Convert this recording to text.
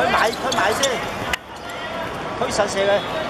佢埋佢埋先，佢實射嘅。